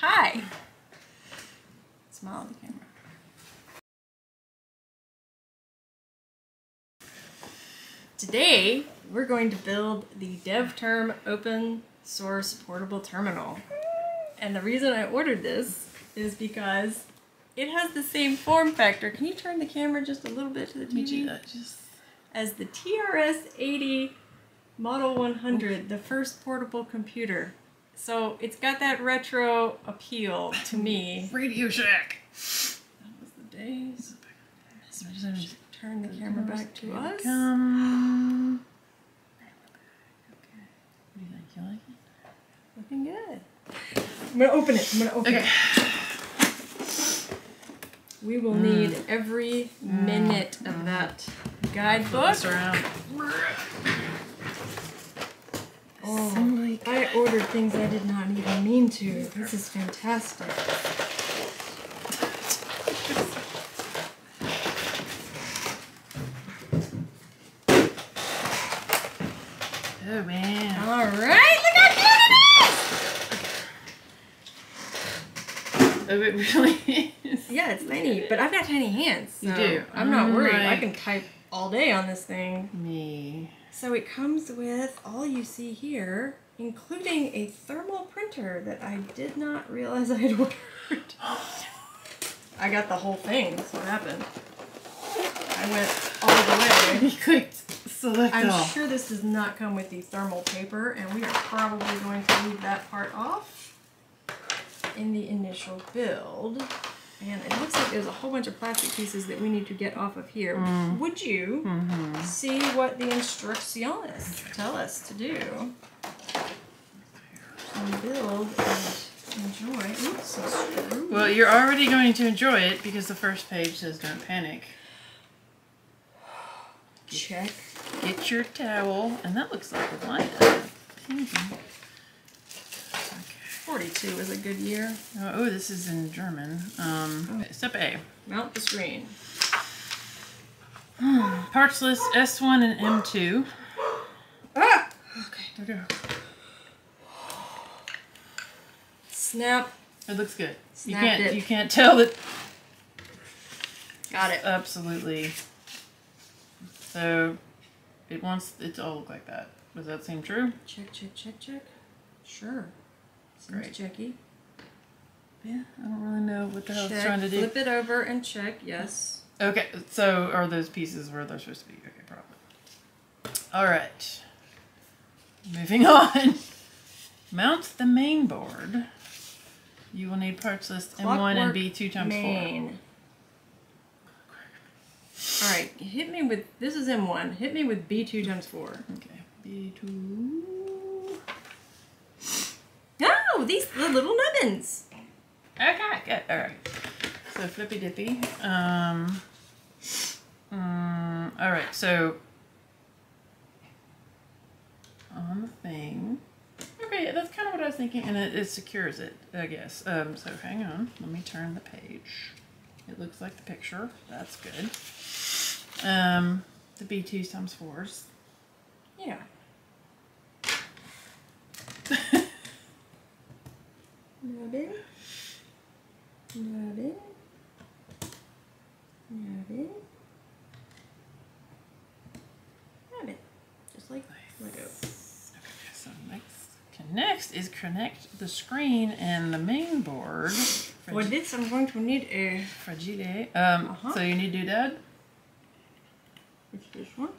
Hi. Smile at the camera. Today, we're going to build the DevTerm open source portable terminal. And the reason I ordered this is because it has the same form factor. Can you turn the camera just a little bit to the Let me do TV? that. Just As the TRS-80 Model 100, the first portable computer. So it's got that retro appeal to me. Radio Shack. That was the days. Turn the camera back to us. Come. Okay. What do you think? You like it? Looking good. I'm gonna open it. I'm gonna open Okay. it. We will mm. need every mm. minute of that mm. guidebook. This around. Oh, Assembly I ordered things I did not even mean to. This is fantastic. Oh man. All right, look how cute it is. Oh, it really is. Yeah, it's tiny, but I've got tiny hands. You do. I'm not worried. I can type all day on this thing. Me. So it comes with all you see here, including a thermal printer that I did not realize I had ordered. I got the whole thing. That's what happened. I went all the way. You clicked select I'm all. sure this does not come with the thermal paper, and we are probably going to leave that part off in the initial build. And it looks like there's a whole bunch of plastic pieces that we need to get off of here. Would you Mm-hmm. see what the instructions tell us to do? And build and enjoy. Oops, screw. Well, you're already going to enjoy it because the first page says "Don't panic." check. Get your towel, and that looks like a line. Okay. 42 is a good year. Oh, oh, this is in German. Um, step A. Mount the screen. Parts list S1 and M2. Ah! Okay, there we go. Snap. It looks good. You can't it. you can't tell that Got it. absolutely. So it wants it to all look like that. Does that seem true? Check, check, check, check. Sure. Great. checky. Yeah, I don't really know what the hell it's trying to do. Flip it over and check. Yes. Okay, so are those pieces where they're supposed to be? Okay, probably. All right. Moving on. Mount the main board. You will need parts list M1 and B2 times Main. All right, hit me with this is M1. Hit me with B2 times 4. 4. Okay, B2. Oh, these the little nubbins. Okay, good. All right. So flippy dippy. Um. mm, all right. So on the thing. Okay, that's kind of what I was thinking, and it, it secures it, I guess. Um. So hang on. Let me turn the page. It looks like the picture. That's good. Um. The B twos times fours. Yeah. Nubbin. Nubbin. Nubbin. Nubbin. Just like Lego. Okay, so next, next is connect the screen and the main board. For this, I'm going to need a. Fragile. Um, Uh-huh. so you need doodad? It's this one.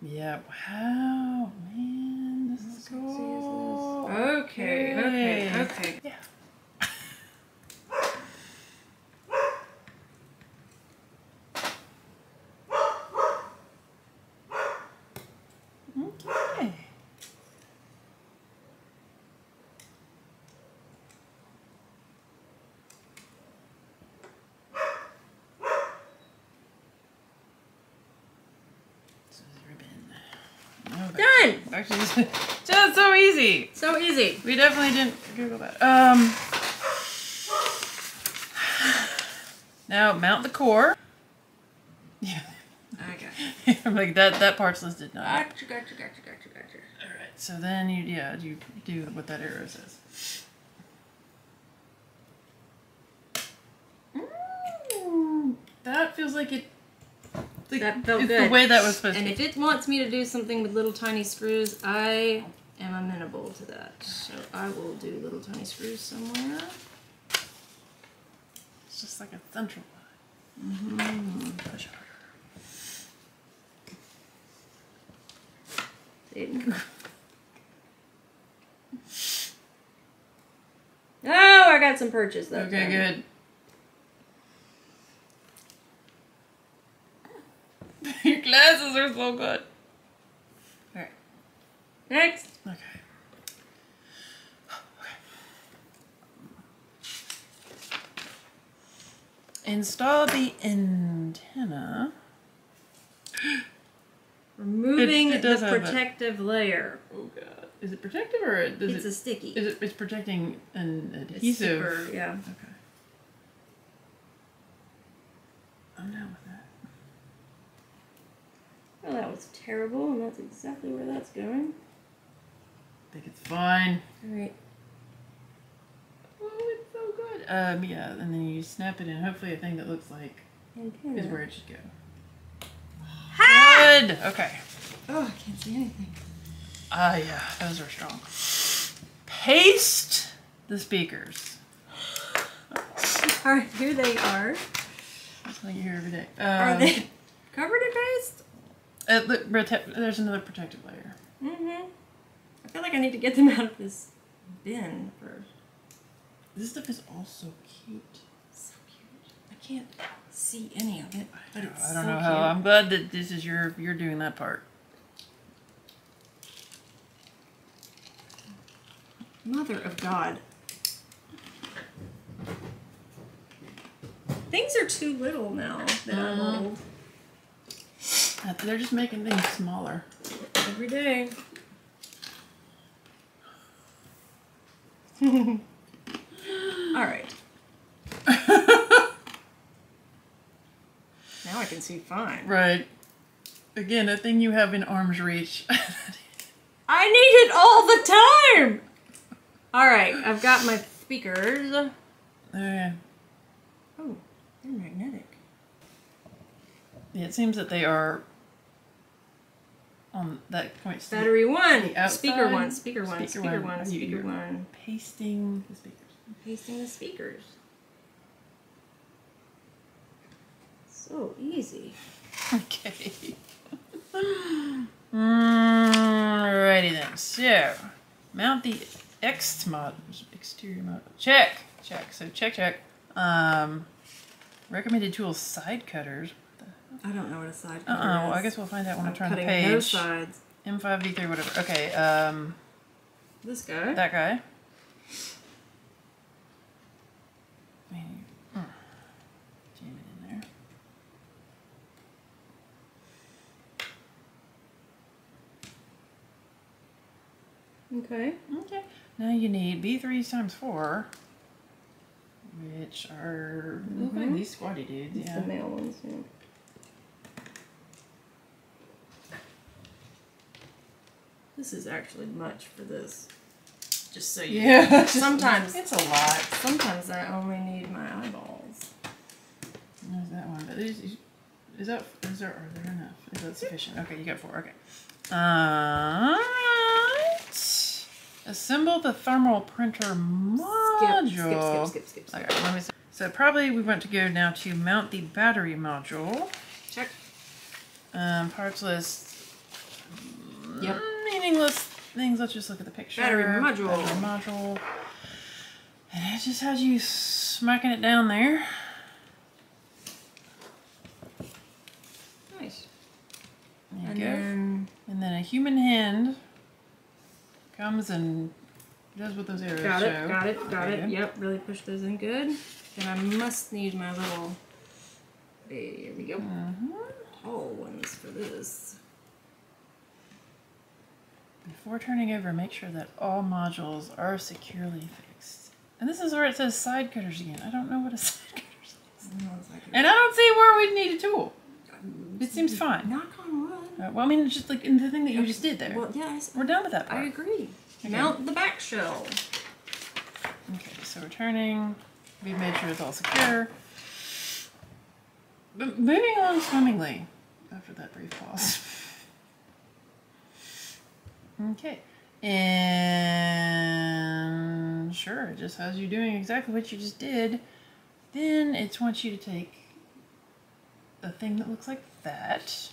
Yeah. Wow, man, this is sexy is this? cool. Okay, okay, Okay. okay. Yeah. Okay. Done. Actually, just, so easy. So easy. We definitely didn't Google that. Um. Now mount the core. Yeah. Okay. I'm like that. That part's list did not. Gotcha. Gotcha. Gotcha. Gotcha. Gotcha. All right. So then you yeah you do what that arrow says. Mmm. That feels like it like, That felt it's good. the way that was supposed And to. if it wants me to do something with little tiny screws, I am amenable to that. So I will do little tiny screws somewhere. It's just like a central line. Mm-hmm. Push harder. Oh, I got some purchase though. Okay, time. good. Your glasses are so good. Alright. Next. Okay. Install the antenna. Removing it does the have a- protective layer. Oh god. Is it protective or does It's it, a sticky. is it it's protecting an It's adhesive? super, yeah. Okay. I'm down with that. Well, that was terrible, and that's exactly where that's going. I think it's fine. All right. Oh, it's so good. Um, yeah, and then you snap it in. Hopefully, a thing that looks like Antenna. is where it should go. Ha! Good. Okay. Oh, I can't see anything. Ah, yeah, those are strong. Paste the speakers. All right, here they are. That's what you hear every day. Um, Are they covered in paste? Uh, look, prote- there's another protective layer. Mm-hmm. I feel like I need to get them out of this bin first. This stuff is all so cute. So cute. I can't see any of it, but it's I don't so know cute. how. I'm glad that this is your you're doing that part. Mother of God. Things are too little now that I'm Mhm. old. Uh, They're just making things smaller. Every day. All right. Now I can see fine. Right. Again, a thing you have in arm's reach. I need it all the time. All right, I've got my speakers. okay. Oh, they're magnetic. Yeah, it seems that they are on that point. Battery one, speaker one, speaker one, speaker speaker one. one, speaker one. Pasting the speakers. Pasting the speakers. So easy. Okay. Alrighty then. So, mount the X mod exterior mod. Check, check. So check, check. Um, recommended tools: side cutters. I don't know what a side Uh cutter uh Well, I guess we'll find out when I I'm turn the cutting no sides. M5V3, whatever. Okay. Um, This guy. that guy. Man, mm. Jam it in there. Okay. Okay. Now you need B3s times 4, which are like Mhm. these squatty dudes. It's Yeah. the male ones. Yeah. This is actually much for this. Just so you Yeah. Sometimes- it's a lot. Sometimes I only need my eyeballs. There's that one, but these, is that is there are there enough? Is that sufficient? Okay, you got four. Okay. Alright. Assemble the thermal printer module. Skip, skip, skip, skip, skip. Okay, let me see. So probably we want to go now to mount the battery module. Check. Um, parts list. Yep. Meaningless things. Let's just look at the picture. Battery module. Battery module. And it just has you smacking it down there. Nice. There you And go. then And then a human hand comes and does what those arrows got show. it, got it, got it. Yep, really push those in good. And I must need my little. There we go. Mhm. Tall ones for this. Before turning over, make sure that all modules are securely fixed. And this is where it says side cutters again. I don't know what a side cutter is. And I don't see where we'd need a tool. It seems fine. Knock on wood. Uh, well, I mean, it's just like in the thing that you just did there. Well, yes, We're done with that part. I agree. Okay. Mount the back shell. Okay, so we're turning. We've made sure it's all secure. but moving on swimmingly after that brief pause. okay. And sure, it just has you doing exactly what you just did. Then it wants you to take a thing that looks like that,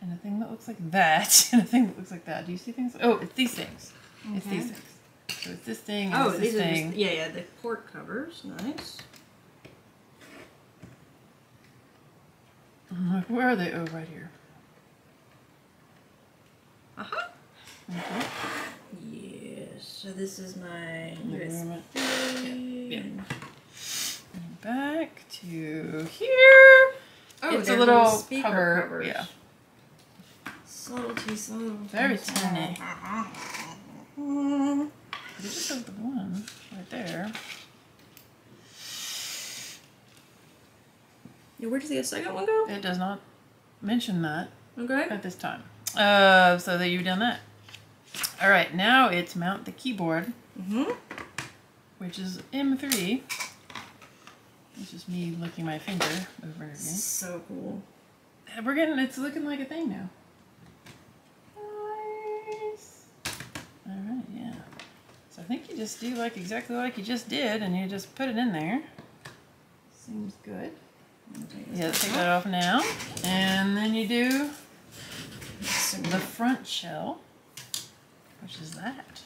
and a thing that looks like that, and a thing that looks like that. Do you see things? Oh, it's these things. It's these things. So it's this thing and Oh, it's this these are just, yeah, yeah, the port covers. Nice. Where are they? Oh, right here. Okay. Yes. So this is my USB. Yeah. And back to here. Oh, it's a little speaker cover. covers. Yeah. Subtlety, subtlety. Very tiny. You just have the one right there. Yeah, where does the second one go? It does not mention that Okay. at this time. Uh, so that you've done that. All right, now it's mount the keyboard, Mm-hmm. which is M3. It's just me licking my finger over and again. So cool. And We're getting, it's looking like a thing now. Nice. All right, yeah. So I think you just do like exactly like you just did, and you just put it in there. Seems good. Yeah, take that off now, and then you do the front shell, which is that,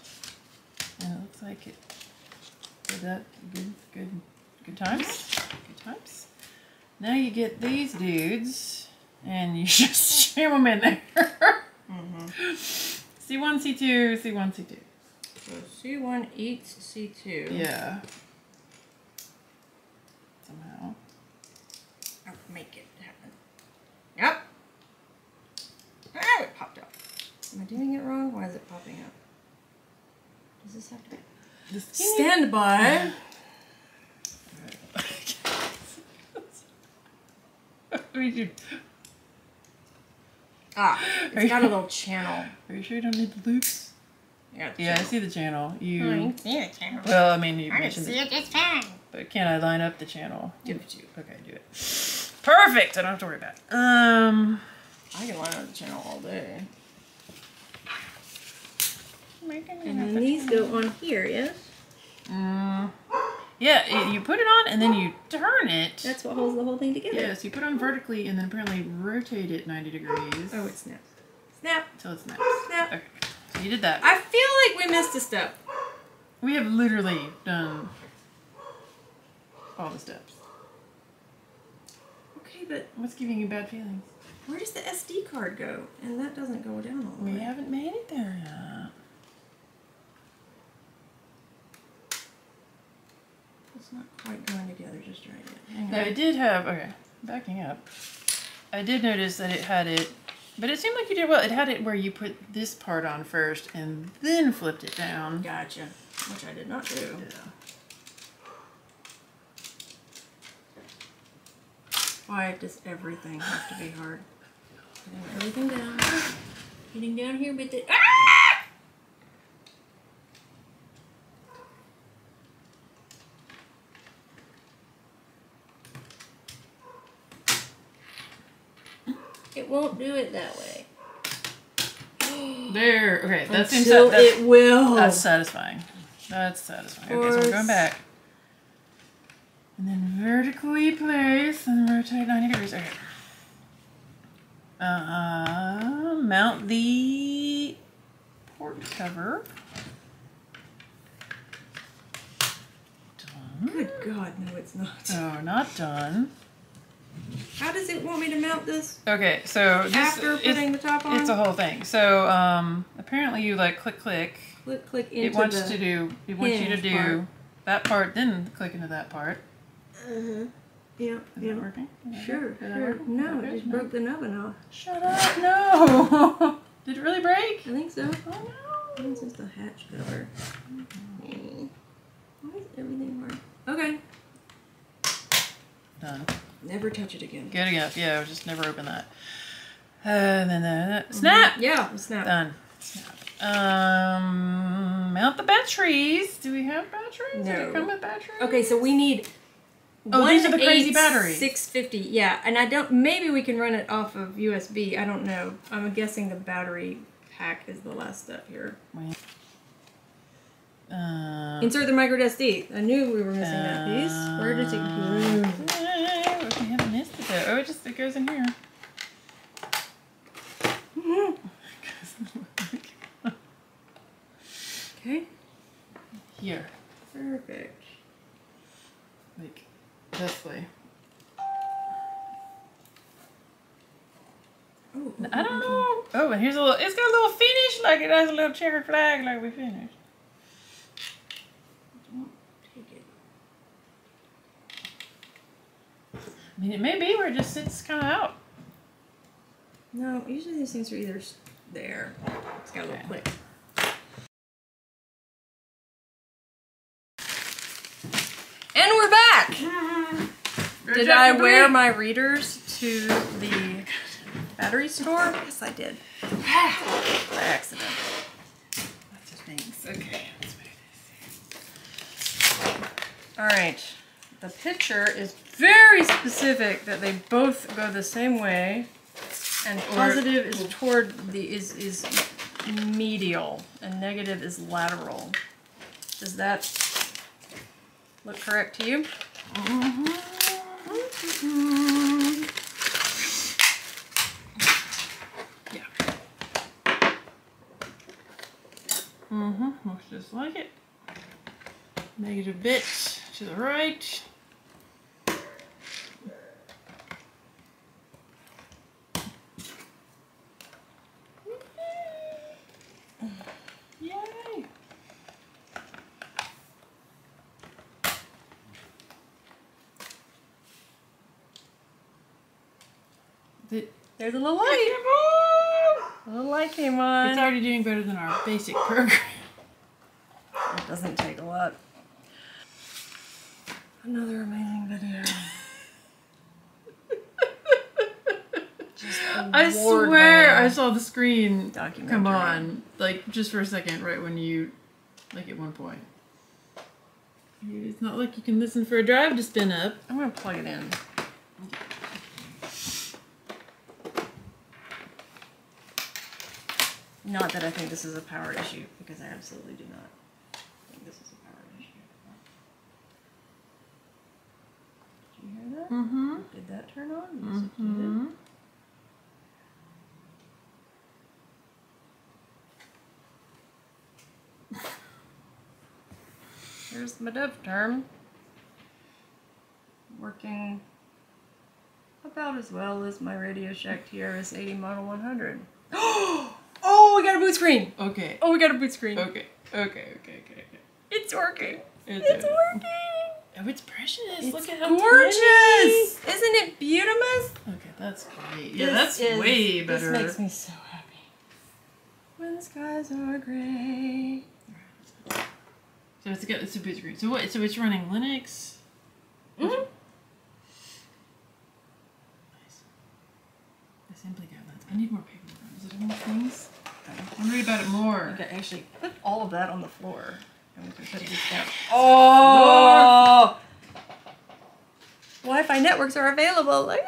and it looks like it. Did that good, good, good times, good times. Now you get these dudes, and you just jam them in there. Mm-hmm. C1, C2, C1, C2. So C1 eats C2. Yeah. Somehow. I'll make it happen. Yep. Oh, it popped up. Am I doing it wrong? Why is it popping up? Does this have to be? The Stand by. What did you- Ah, Are it's got a little channel. Are you sure you don't need the loops? Yeah, Yeah, I see the channel. You. I can see the channel. Well, I mean, you I can mentioned see it, it just fine. but can I line up the channel? Give it to you. Okay, do it. Perfect. I don't have to worry about it. Um. I can line up the channel all day. And And then these go on here, yes? Mm, yeah, y- you put it on and then you turn it. That's what holds the whole thing together. Yes, you put it on vertically and then apparently rotate it 90 degrees. Oh, it snaps. Snap. Until it snaps. Snap. Okay. So you did that. I feel like we missed a step. We have literally done all the steps. Okay, but What's giving you bad feelings? where does the SD card go? And that doesn't go down all the way. We haven't made it there yet. It's not quite going together just right yet. Now it did have okay, backing up. I did notice that it had it, but it seemed like you did well. It had it where you put this part on first and then flipped it down. Gotcha. Which I did not do. Why does everything have to be hard? Putting everything down. Getting down here with it. Ah! Won't do it that way. There. Okay, that seems Until that, it will. that's satisfying. That's satisfying. Okay, so we're going back. And then vertically place and rotate 90 degrees. Okay. Uh, mount the port cover. Done. Good God, no, it's not. Oh, not done. How does it want me to mount this Okay, so this after putting the top on? it's a whole thing. So um, apparently you like click click. click, click into It wants the. to do. It wants you to do part. that part, then click into that part. Uh-huh. Yeah, Is yeah. that working? Is Sure, that sure. No, it just no. broke the nubbin off. Shut up! No. Did it really break? I think so. Oh no. This is the hatch cover. Mm. Why is everything hard? Okay. Done. Never touch it again. Good enough. Yeah, just never open that. Uh, and then uh, snap. Yeah, snap. Done. Snap. Um, mount the batteries. Do we have batteries? Did No. it come with batteries? Okay, so we need Oh, these are the crazy batteries. Six fifty, yeah. And I don't. Maybe we can run it off of USB. I don't know. I'm guessing the battery pack is the last step here. Uh, Insert the micro SD. I knew we were missing that piece. Where did it go? uh, we haven't missed it though. Oh, it just it goes in here. Okay. Here, Perfect. like this way. Oh, I don't know. Oh, and here's a little. It's got a little finish, like it has a little checkered flag, like we finished. Take it. I mean, it may be where it just sits kind of out. No, usually these things are either there. It's got a little click. And we're back. Mm-hmm. Did I wear my readers to the battery store? Yes, I did. By accident. Lots of things. Okay. That's what it is. All right. The picture is very specific that they both go the same way, and positive is toward the is is medial, and negative is lateral. Does that look correct to you? Yeah. Mm-hmm. Looks just like it. Negative bit to the right. Yay! Did, There's a little light. A little light came on. it's already doing better than our basic program. It doesn't take a lot. Another amazing video. Just I swear I saw the screen come on, like just for a second, right when you, like at one point. It's not like you can listen for a drive to spin up. I'm gonna plug it in. Not that I think this is a power issue, because I absolutely do not think this is a power issue. Did you hear that? Mm-hmm. Did that turn on? Yes, it did. Mm-hmm. Here's my DevTerm. Working about as well as my Radio Shack TRS 80 Model 100. Got a boot screen! Okay. Oh, we got a boot screen. Okay. Okay. Okay. Okay. Okay. It's working. It's, It's working. Oh, it's precious. It's Look at how gorgeous. Isn't it beautiful? Okay, that's great. Yeah, This that's is- way better. This makes me so happy. When the skies are gray. So it's got it's a boot screen. So what? So it's running Linux. Mhm. Nice. Assembly guidelines. I need more paper. Is it more things? I want to read about it more. Okay, actually, put all of that on the floor. And we can put these down. Oh! Wi-Fi networks are available. Look at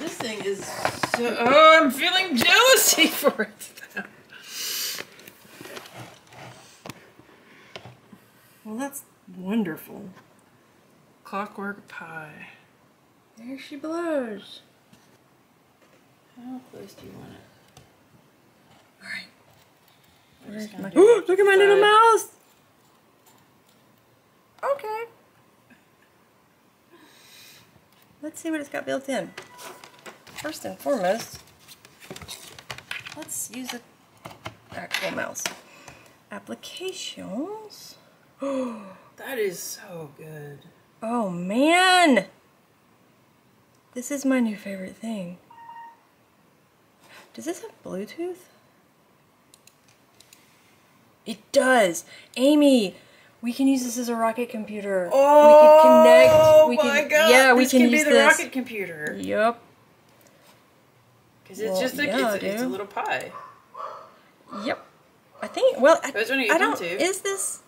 this. This thing is so. Oh, I'm feeling jealousy for it. Well, that's wonderful. ClockworkPi. There she blows. How close do you want it? All right. I'm just gonna My- do Ooh, look at my little mouse. Okay. Let's see what it's got built in. First and foremost, let's use the actual mouse. Applications. That is so good. Oh man! This is my new favorite thing. Does this have Bluetooth? It does! Amy! We can use this as a rocket computer. Oh we can connect. We my can, god! Yeah, we this can, can, use be the this. rocket computer. Yep. Because it's Well, just a, yeah, it's, it's a little Pi. Yep. I think. Well, I, Those are new I don't. Ubuntu. Is this?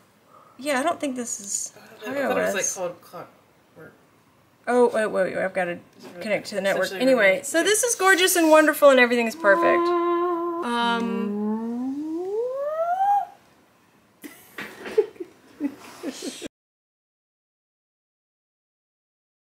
Yeah, I don't think this is I thought it was like iOS. called clockwork Oh, wait, wait, wait, I've got to connect to the network. Anyway, so this is gorgeous and wonderful and everything is perfect. Um,